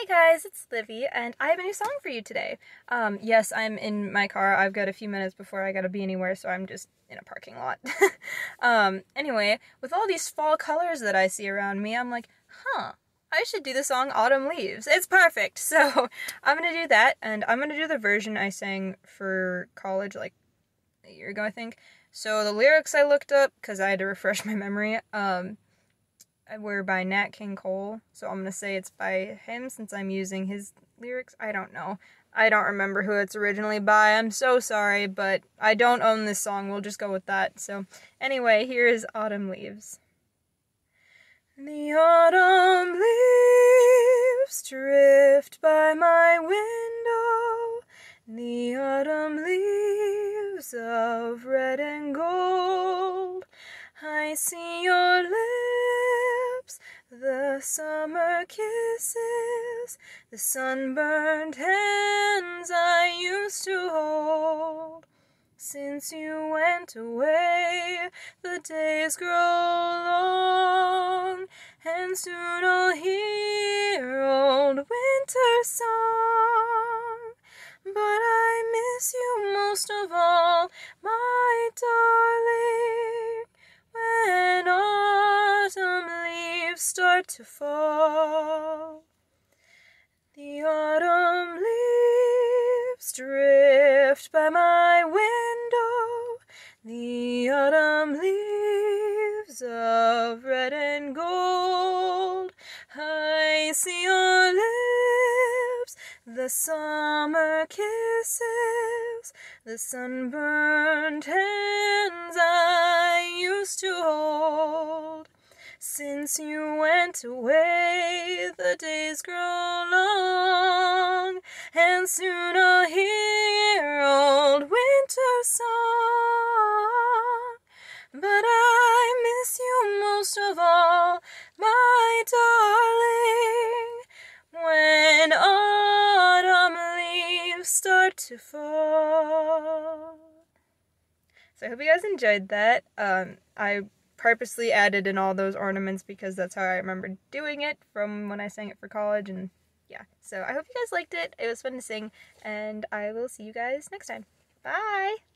Hi guys, it's Livvy, and I have a new song for you today. Um, yes, I'm in my car. I've got a few minutes before I gotta be anywhere, so I'm just in a parking lot. um, anyway, with all these fall colors that I see around me, I'm like, huh, I should do the song Autumn Leaves. It's perfect! So, I'm gonna do that, and I'm gonna do the version I sang for college like a year ago, I think. So, the lyrics I looked up, because I had to refresh my memory, um, were by Nat King Cole, so I'm gonna say it's by him since I'm using his lyrics. I don't know. I don't remember who it's originally by. I'm so sorry, but I don't own this song. We'll just go with that. So, anyway, here is Autumn Leaves. The autumn leaves drift by my window. The autumn leaves of red and gold. I see your the summer kisses, the sunburned hands I used to hold. Since you went away, the days grow long, and soon I'll hear old winter song. To fall. The autumn leaves drift by my window the autumn leaves of red and gold. I see your lips, the summer kisses, the sunburned hands I used to hold. You went away, the days grow long, and soon I'll hear old winter song. But I miss you most of all, my darling, when autumn leaves start to fall. So I hope you guys enjoyed that. Um, I purposely added in all those ornaments because that's how I remember doing it from when I sang it for college and yeah. So I hope you guys liked it. It was fun to sing and I will see you guys next time. Bye!